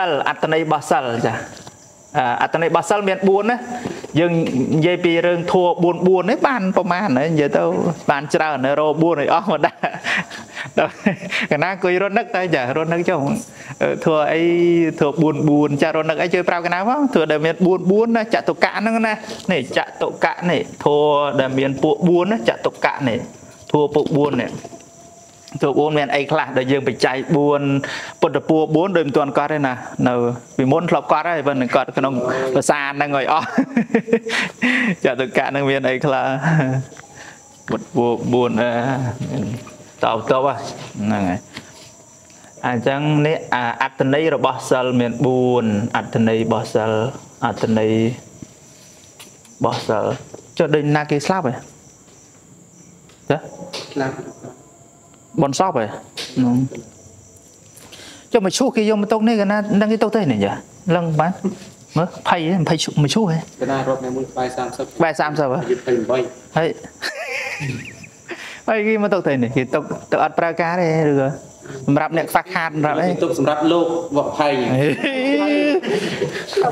សិលអត្តន័យរបស់សិលចាអត្តន័យរបស់សិលមាន4ណាយើងនិយាយពីរឿងធัว4 4នេះបានប្រមាណនិយាយទៅបានច្រើនរោ4ឲ្យអស់មកដែរកណាគួយរត់នឹកតែចារត់នឹកចុះធัวអីធัว4 4ចារត់នឹកអីជួយប្រាប់កណាផងធัวដែលមាន4 4ណាចតុកៈហ្នឹងណានេះចតុកៈនេះធัวដែលមានពួក4ណាចតុកៈនេះធัวពួក4នេះ ទូ4មានអីខ្លះដែលយើងបច្ច័យ4ពុទ្ធពួរ4ដូចមិនទាន់កត់ទេណានៅពីមុនធ្លាប់កត់ហើយប៉ុន្តែកត់ក្នុងភាសាហ្នឹងឲ្យអស់ចតុកៈហ្នឹងមានអីខ្លះពុទ្ធពួរ4អឺតបតបហ្នឹងហើយអញ្ចឹងនេះអត្តន័យរបស់សិលមាន4អត្តន័យរបស់សិលអត្តន័យរបស់សិលចុះដូចណាគេស្លាប់ហ៎ចាស្លាប់ បនសពហ៎ចុះមកឈូសគេយកមកទុកនេះកណាដឹងគេទុកទេនេះចាលឹងបាទមើលភ័យភ័យមកឈូសហ៎កណារាប់អ្នកមួយក្បែរ30ក្បែរ30ហ៎28ហើយហើយគេមកទុកទេនេះគេទុកទៅអត់ប្រើការទេឬក៏សម្រាប់អ្នកខ្វះខាតសម្រាប់អីទុកសម្រាប់លោកវកផៃហ្នឹង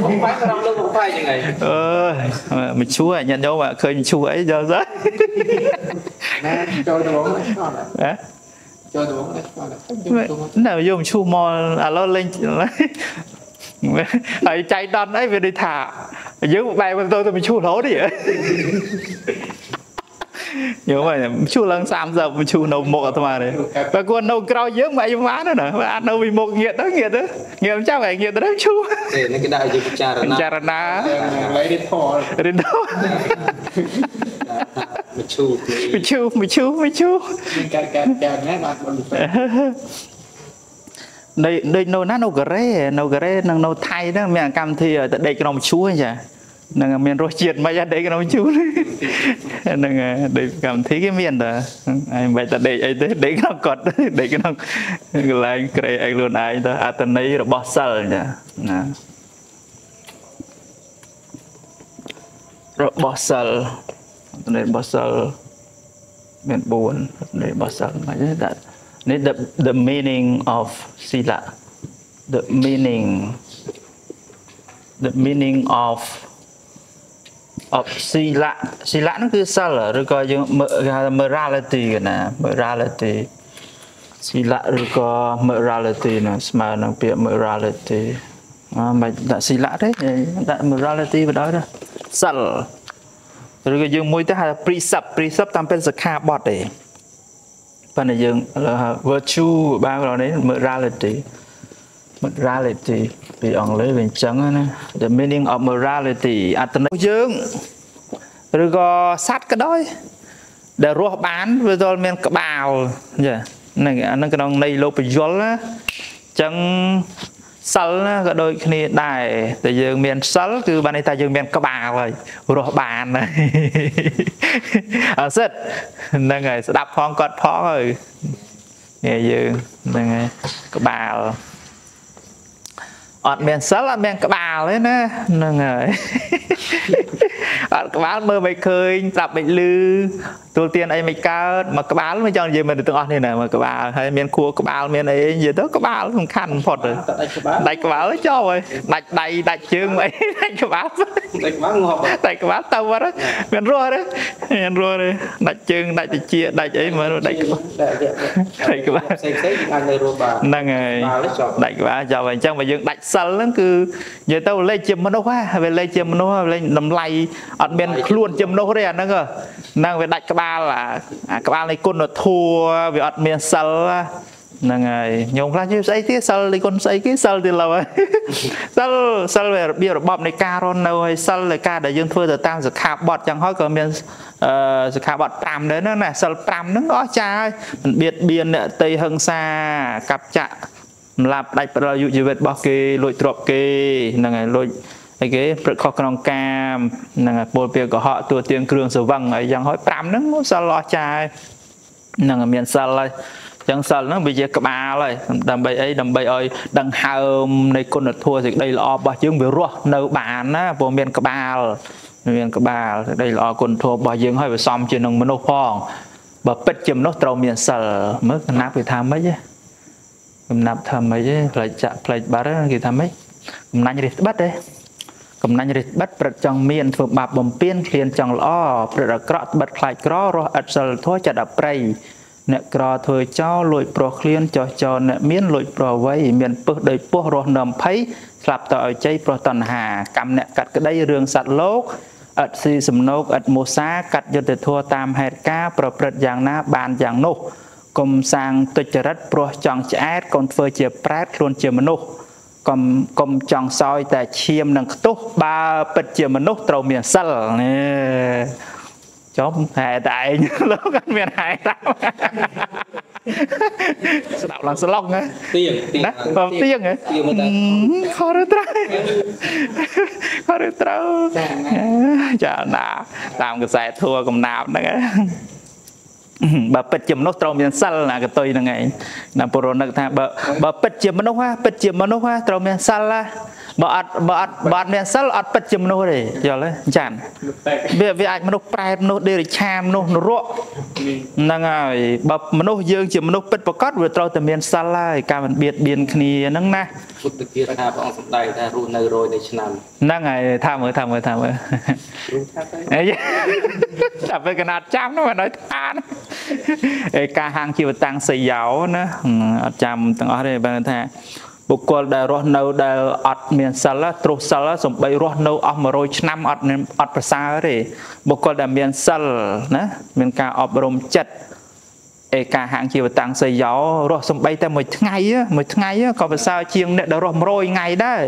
វកផៃសម្រាប់លោកវកផៃហ្នឹងហើយអឺមិនឈួរញាតិញោមឃើញឈួរអីយកទៅណាចូលទៅហ្មងហ៎ ចូលទៅហ្នឹងណែយកឈូមកឥឡូវលេងហើយចៃដន្យអីវាដូចថាយើងបែរទៅទៅឈូរហូតទេយល់ហើយឈូឡើង30ឈូនៅមុខអាត្មាទេបើគាត់នៅក្រោយយើងមិនអីបានទេណាអាចនៅពីមុខងាកទៅងាកទៅងាកមិនចាំឯងងាកទៅឈូទេនេះគេដាក់ឲ្យយើងពិចារណាពិចារណាឡើយរៀនធររៀនធរ មឈូមឈូមឈូមឈូកើតកើតកើតណាបាទបងនៅដូចនៅណានៅកូរ៉េនៅកូរ៉េនិងនៅថៃហ្នឹងមានកម្មវិធីទៅដេកក្នុងឈូចានឹងមានរសជាតិមិនអាចដេកក្នុងជូរហ្នឹងដេកកម្មវិធីគេមានតាឯងមិនបាច់តែដេកអីទេដេកក្នុងកត់ដេកក្នុងកន្លែងក្រេអីខ្លួនឯងទៅអត្តន័យរបស់សិលចាណារបស់សិល អត្តន័យរបស់សិលមាន4អត្តន័យរបស់សិលមិនទេនេះ the the meaning of sila the meaning the meaning of អបស៊ីលៈស៊ីលៈហ្នឹងគឺសិលឬក៏យើងគេហៅថា morality កណា morality ស៊ីលៈឬក៏ morality ណាស្មើនឹងពាក្យ morality អឺមិនដាក់ស៊ីលៈទេដាក់ morality បណ្ដោយទៅសិល ឬក៏យើងមួយទៅហៅ precept precept តាមពេលសិក្ខាបទទេប៉ុន្តែយើង virtue បានដល់នេះ morality morality ពីអង់គ្លេសវាអញ្ចឹងណា the meaning of morality អត្ថន័យយើងឬក៏សត្វក៏ដោយដែលរស់បានវាទល់មានក្បាលចាហ្នឹងអានឹងក្នុងន័យលោកពយលណាអញ្ចឹង សិលណាក៏ដូចគ្នាដែរតែយើងមានសិលគឺបានន័យថាយើងមានក្បាលហើយរស់បានហើយអសិតហ្នឹងហើយស្ដាប់ផងគាត់ផងហើយនេះយើងហ្នឹងហើយក្បាល អត់មានសិលអត់មានក្បាលទេណាហ្នឹងហើយអត់ក្បាលមើលមិនឃើញស្ដាប់មិនឮទូលទានអីមិនកើតមកក្បាលមិនចង់និយាយមិនទាំងអស់នេះណាមកក្បាលហើយមានខួរក្បាលមានអីនិយាយទៅក្បាលសំខាន់បំផុតដាច់ក្បាលដាច់ក្បាលចប់ហើយដាច់ដៃដាច់ជើងអីដាច់ក្បាលដាច់ក្បាលងាប់ដាច់ក្បាលទៅអត់មានរស់ទេមានរស់ទេដាច់ជើងដាច់តិចដាច់អីមើលដាច់ក្បាលដាច់ក្បាលផ្សេងផ្សេងអាចនៅរស់បានហ្នឹងហើយដាច់ក្បាលចប់ហើយអញ្ចឹងបើយើងដាច់សិលហ្នឹងគឺនិយាយទៅលេខជាមនុស្សហ่าវាលេខជាមនុស្សលេខតម្លៃអត់មានខ្លួនជាមនុស្សទេអាហ្នឹងហ្នឹងវាដាច់ក្បាលអាក្បាលនៃគុណធัวវាអត់មានសិលហ្នឹងហើយញោមខ្លះជឿស្អីទៀតសិលនៃគុណស្អីគេសិលទៀតឡើយសិលសិលវារបៀបរបបនៃការរស់នៅហើយសិលនៃការដែលយើងធ្វើទៅតាមសិក្ខាបទចឹងហើយក៏មានអឺសិក្ខាបទ5ដែរណាសិល5ហ្នឹងអស់ចាហើយមិនបៀតបៀនអ្នកតីហឹង្សាកັບចាក់ សម្លាប់ផ្ដាច់ប្រយុជីវិតរបស់គេលួចទ្រព្យគេហ្នឹងហើយលួចអីគេព្រឹកខុសក្នុងកាមហ្នឹងហើយពលពាកុហកទួទៀងគ្រឿងសវឹងអីយ៉ាងហោច5ហ្នឹងសិលអស់ចាហ្នឹងមានសិលហើយចឹងសិលហ្នឹងវាជាក្បាលហើយដើម្បីអីដើម្បីឲ្យដង្ហើមនៃគុណធម៌សេចក្តីល្អរបស់យើងវារស់នៅបានណាព្រោះមានក្បាលមានក្បាលសេចក្តីល្អគុណធម៌របស់យើងហើយវាសមជានឹងមនុស្សផងបើពិតជាមនុស្សត្រូវមានសិលមើលកណាប់គេថាម៉េចហ៎ កំណាប់ថាម៉េចទេផ្លេចចាក់ផ្លេចបាត់គេថាម៉េចកំណាញ់រិះត្បិតទេកំណាញ់រិះត្បិតព្រឹកចង់មានធ្វើបាបបំពេញឃ្លានចង់ល្អព្រឹកអាក្រក់ត្បិតខ្លាចក្ររស់ឥតសិលធัวចិត្តអប្រៃអ្នកក្រធ្វើចោលលួចប្រុសឃ្លានចោះចោលអ្នកមានលួចប្រុសអ្វីមានពឹសដោយពោះរស់នៅភ័យស្លាប់តឲ្យជ័យប្រុសតណ្ហាកម្មអ្នកកាត់ក្តីរឿងសัตว์លោកឥតស៊ីសំណោកឥតមោសាកាត់យុទ្ធធัวតាមហេតុការប្រព្រឹត្តយ៉ាងណាបានយ៉ាងនោះ កុំសាងទុច្ចរិតព្រោះចង់ឆ្អែតកុំធ្វើជាប្រែតខ្លួនជាមនុស្សកុំកុំចង់សោយតែឈាមនឹងខ្ទុះបើពិតជាមនុស្សត្រូវមានសិលនេះចំហែតែឯងលោកអត់មានហែតាមស្ដាប់ឡើងស្លុកណាទៀងទៀងណាបើទៀងហ៎ខរត្រូវខរត្រូវចាណាតាមកសែធัวកំណាប់ហ្នឹង បើពិតជាមនុស្សត្រូវមានសិលណាកតុយហ្នឹងឯងណាពុរនឹកថាបើបើពិតជាមនុស្សហ่าពិតជាមនុស្សហ่าត្រូវមានសិលណា បើអត់បើអត់បើអត់មានសិលអត់ពិតជាមនុស្សទេយល់ទេចានវាវាអាចមនុស្សប្រែតមនុស្សដេរិឆាមនុស្សនរកហ្នឹងហើយបើមនុស្សយើងជាមនុស្សពិតប្រកបវាត្រូវតែមានសិលហើយការមិនបៀតបៀនគ្នាហ្នឹងណាពុទ្ធគាថាព្រះអង្គសម្ដែងថារស់នៅរយនៃឆ្នាំហ្នឹងហើយថាមើលថាមើលថាមើលអីតែពេលកណាត់ចាំនោះមិនឲ្យថាឯការហាងជីវតាំងសយោណាអត់ចាំទាំងអស់ទេបើថា បុគ្គលដែលរស់នៅដែលអត់មានសិលទ្រុសសិលសំបីរស់នៅអស់100ឆ្នាំអត់អត់ប្រសើរទេបុគ្គលដែលមានសិលណាមានការអប់រំចិត្ត ឯកាហាងជីវតាំងសីយោរស់សំបីតែមួយថ្ងៃមួយថ្ងៃក៏ប្រសើរជាងអ្នកដែលរស់100ថ្ងៃដែរ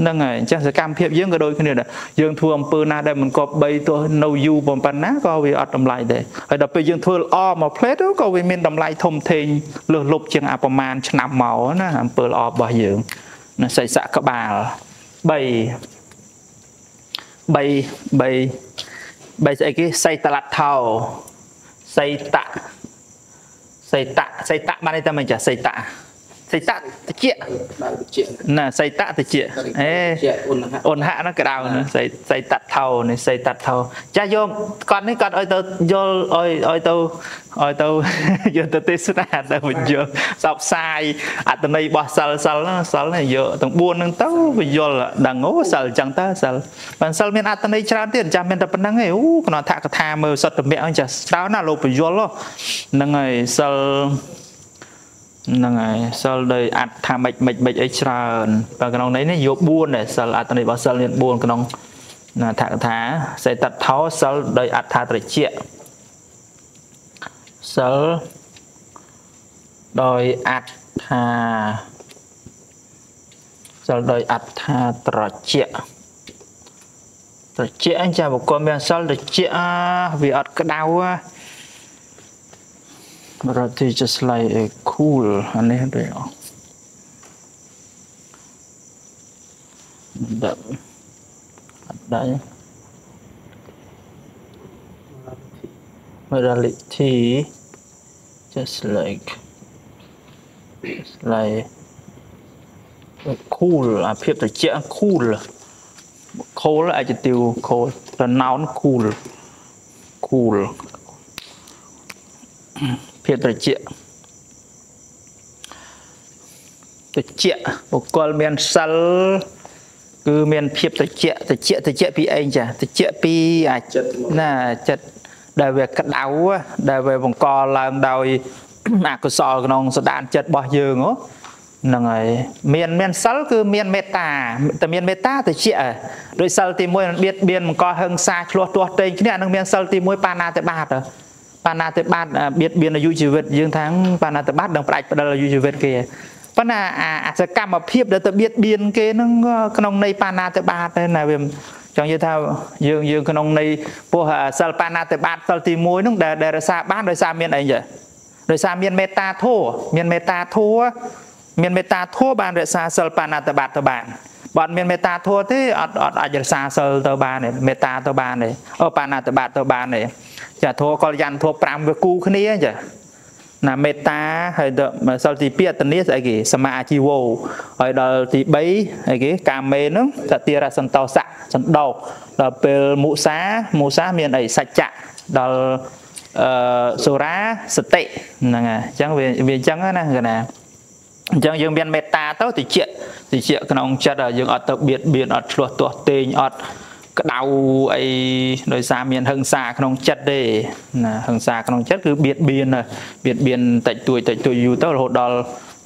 ហ្នឹងហើយអញ្ចឹងសកម្មភាពយើងក៏ដូចគ្នាដែរយើងធ្វើអំពើណាដែលមិនគប្បីទោះនៅយូរប៉ុណ្ណាក៏វាអត់តម្លៃដែរហើយដល់ពេលយើងធ្វើល្អមកផ្លេតក៏វាមានតម្លៃធំធេងលើសលប់ជាងអាប្រមាណឆ្នាំមកណាអំពើល្អរបស់យើងណាសៃស័កក្បាល3 3 3 3ស្អីគេសៃតឡាត់ថោសៃតៈ សីតៈសីតៈបានន័យថាមិនចាសីតៈ សីតៈតិចណាសីតៈតិចអេអ៊ុនហៈនោះក្តៅសីសីតៈថោនេះសីតៈថោចាស់យកគាត់នេះគាត់ឲ្យទៅយល់ឲ្យឲ្យទៅឲ្យទៅយកទៅទេសនាទៅបញ្យល់សបផ្សាយអត្តន័យរបស់សិលសិលសិលយកទាំង4ហ្នឹងទៅបញ្យល់ដឹងអូសិលអញ្ចឹងតើសិលបានសិលមានអត្តន័យច្រើនទៀតចាស់មានតែប៉ុណ្្នឹងឯងអូក្នុងថកថាមើលសុទ្ធមគ្គអញ្ចឹងច្រើនណាលោកបញ្យល់ហ្នឹងហើយសិល ហ្នឹងហើយសិលដោយអត្ថថាម៉េចម៉េចម៉េចអីច្រើនបើក្នុងនេះនេះយក4ដែរសិលអត្ថន័យរបស់សិលមាន4ក្នុងថកថាសេតថោសិលដោយអត្ថាត្រជាសិលដោយអត្ថាសិលដោយអត្ថាត្រជាត្រជាអញ្ចឹងបុគ្គលមានសិលត្រជាវាអត់ក្តៅ but they just like a cool អានេះទេអដាក់អត់ដែរ morality just like just like cool អាភាពត្រជាក់ cool cool adjective cool the noun cool cool ភាពត្រជាក់ត្រជាក់បុគ្គលមានសិលគឺមានភាពត្រជាក់ត្រជាក់ត្រជាក់ពីអីចាត្រជាក់ពីអាចិត្តណាចិត្តដែលវាក្តៅដែលវាបង្កឡើងដោយអកុសលក្នុងសដានចិត្តរបស់យើងហ្នឹងហើយមានមានសិលគឺមានមេត្តាតែមានមេត្តាទៅជាដោយសិលទី1មិនបៀតបៀនបង្កហិង្សាឆ្លោះទាស់ទែងគ្នានឹងមានសិលទី1បាណាតិបាត បាណាតិបាតបៀតបៀនអាយុជីវិតយើងថាបាណាតិបាតនឹងផ្ដាច់ផ្ដិលអាយុជីវិតគេប៉ុន្តែអាសកម្មភាពដែលទៅបៀតបៀនគេនឹងក្នុងន័យបាណាតិបាតដែរណាវាចង់និយាយថាយើងយើងក្នុងនៃពោះសិលបាណាតិបាតសិលទី1ហ្នឹងដែលដែលរសាបានដោយសារមានអីចឹងដោយសារមានមេត្តាធัวមានមេត្តាធัวមានមេត្តាធัวបានរក្សាសិលបាណាតិបាតទៅបានបើអត់មានមេត្តាធัวទេអត់អត់អាចរក្សាសិលទៅបានទេមេត្តាទៅបានទេអូបាណាតិបាតទៅបានទេ ចាធัวកលយ័នធัว5វាគូគ្នាចាណាមេត្តាហើយដល់សិលទី2អតនីស្អីគេសមាអាជីវោហើយដល់ទី3អីគេកាមេហ្នឹងសតិរសន្តោសៈសន្តោដល់ពេលមុសាមុសាមានអីសច្ចៈដល់អឺសូរាសតិហ្នឹងហើយអញ្ចឹងវាវាអញ្ចឹងណាកណាអញ្ចឹងយើងមានមេត្តាទៅតិចតិចក្នុងចិត្តយើងអត់ទៅបៀតបៀនអត់ឆ្លោះទាស់ទេងអត់ ក្តៅអីដោយសារមានហឹង្សាក្នុងចិត្តទេណាហឹង្សាក្នុងចិត្តគឺបៀតបៀនបៀតបៀនតិចតួចតិចតួចយូរទៅរហូតដល់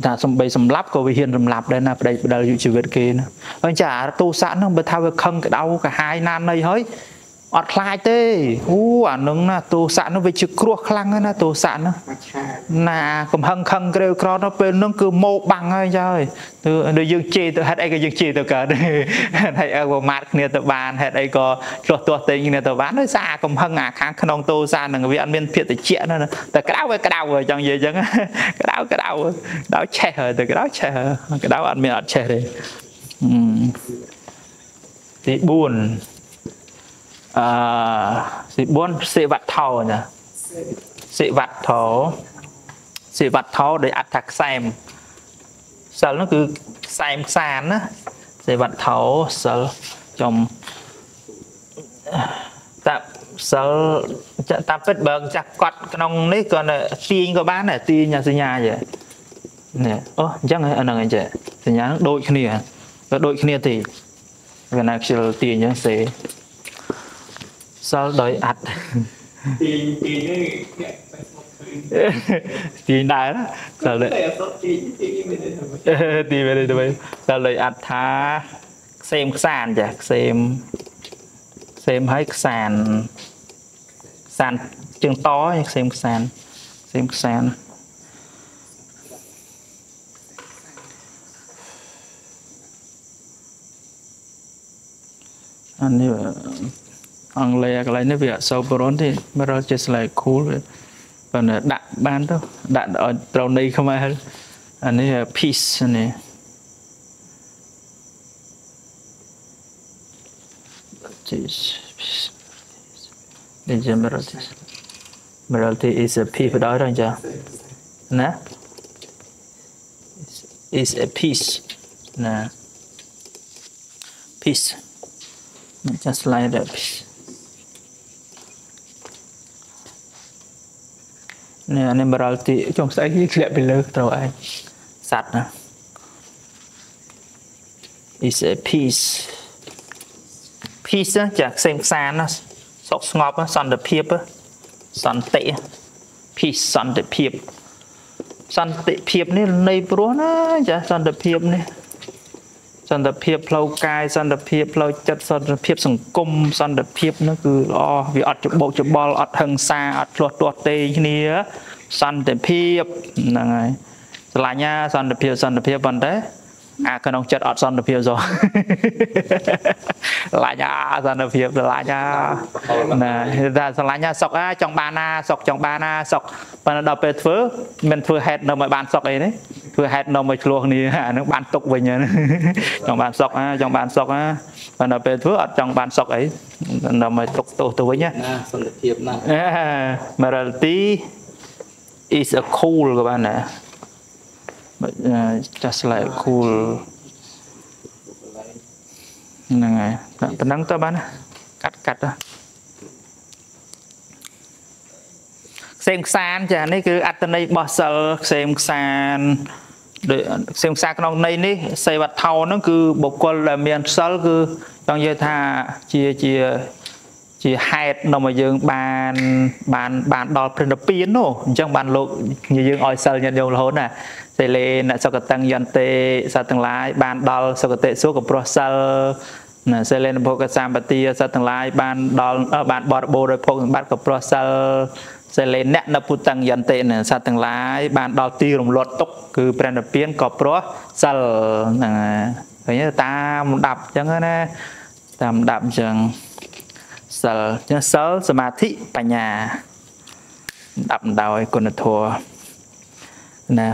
ថាសំបីសម្លាប់ក៏វាហ៊ានសម្លាប់ដែរណាប្តីផ្ដាល់យុជីវិតគេណាហើយចាអាទោសៈហ្នឹងបើថាវាខឹងក្តៅកាហាយណាននៃហើយ អត់ខ្លាចទេអូអានឹងណាទោសៈនោះវាជាគ្រោះខ្លាំងណាទោសៈនោះណាកំហឹងខឹងក្រេវក្រទៅពេលនោះគឺម៉ោបាំងហើយចាហើយទៅយើងជេរទៅហេតុអីក៏យើងជេរទៅកើតហើយអើប្រមាថគ្នាទៅបានហេតុអីក៏ឆ្លោះទាស់តែងគ្នាទៅបានដោយសារកំហឹងអាខាងក្នុងទោសៈនឹងវាអត់មានភាពតិចណាតែក្តៅវាក្តៅចង់និយាយអញ្ចឹងក្តៅក្តៅក្តៅឆេះហើយទៅក្តៅឆេះក្តៅអត់មានអត់ឆេះទេទី4 អឺទី4សេវត្ថោណាសេវត្ថោសេវត្ថោដោយអត្ថខ្សែមសិលនោះគឺខ្សែមខ្សានណាសេវត្ថោសិលចំតាសិលតាពិតបើចាស់កត់ក្នុងនេះគាត់ទាញក៏បានដែរទាញសញ្ញាចេះនេះអូអញ្ចឹងហ្នឹងអញ្ចឹងសញ្ញានឹងដូចគ្នាក៏ដូចគ្នាទេវាណាខ្ជិលទាញអញ្ចឹងសេ សល់ដោយអត់ទាញទាញនេះទាញដែរសល់តែអត់ទាញទាញមិនទេទីមិនទេទៅសល់ដោយអត់ថាខ្សែមខ្សានចាខ្សែមខ្សែមហើយខ្សានខ្សានជើងតខ្សែមខ្សានខ្សែមខ្សានអានេះ អង់គ្លេសកន្លែងនេះវាអក្សរបុរាណទេមើលជាស្លែក cool ប៉ុន្តែដាក់បានទៅដាក់ឲ្យត្រូវន័យខ្មែរអានេះ peace នេះ this the generality morality is a peace បដ ாய் ចាណា is a peace ណា peace just like that peace នេះអានេះ morality ចុងស្អីគេធ្លាក់ពីលើត្រូវឯងសัตว์ណា is a peace peace ចាខ្សែងខ្សានណាសុខស្ងប់សន្តិភាពសន្តិ peace សន្តិភាពសន្តិភាពនេះនៃព្រោះណាចាសន្តិភាពនេះ សន្តិភាពផ្លូវកាយសន្តិភាពផ្លូវចិត្តសន្តិភាពសង្គមសន្តិភាពនោះគឺល្អវាអត់ច្បោកច្បល់អត់ហឹង្សាអត់ឆ្លោះទាស់ទេគ្នាសន្តិភាពហ្នឹងហើយស្រឡាញ់សន្តិភាពសន្តិភាពប៉ុន្តែអាក្នុងចិត្តអត់សន្តិភាពសោះស្រឡាញ់អាសន្តិភាពស្រឡាញ់អាណាថាស្រឡាញ់សុកអាចង់បានណាសុកចង់បានណាសុកប៉ុន្តែដល់ពេលធ្វើមិនធ្វើហេតុនៅឲ្យបានសុកអីទេ ធ្វើហេតុនៅឲ្យឆ្លោះគ្នាអានឹងបានទុកវិញចង់បានសុកអាចង់បានសុកអាប៉ុន្តែពេលធ្វើអត់ចង់បានសុកអីនៅឲ្យទុកទោសទៅវិញណាសន្តិភាពណា morality is a cool ក៏បានដែរ just like cool ហ្នឹងហើយប៉ុណ្ណឹងទៅបានកាត់កាត់ខ្សែមខ្សានចានេះគឺអត្តន័យរបស់សិលខ្សែមខ្សាន ដូចខ្សែមខ្សានក្នុងន័យនេះសេវថោហ្នឹងគឺបុគ្គលដែលមានសិលគឺចង់និយាយថាជាជាជាហេតុនាំឲ្យយើងបានបានបានដល់ព្រះនិព្វាននោះអញ្ចឹងបានលោកនិយាយយើងឲ្យសិលញាតិញោមរហូតណាសេលេនសុគតੰយន្តេសត្វទាំងឡាយបានដល់សុគតិសុខប្រោះសិលណាសេលេនភោគសម្បទាសត្វទាំងឡាយបានដល់បានបរិបូរដោយភោគសម្បត្តិក៏ប្រោះសិល សេលេអ្នកនពុតੰយន្តេសត្វទាំងឡាយបានដល់ទីរំលត់ទុកគឺព្រះនិព្វានក៏ប្រោះសិលហ្នឹងឃើញតាមដាប់អញ្ចឹងណាតាមដាប់អញ្ចឹងសិលចឹងសិលសមាធិបញ្ញាដាប់ដោយគុណធម៌ណា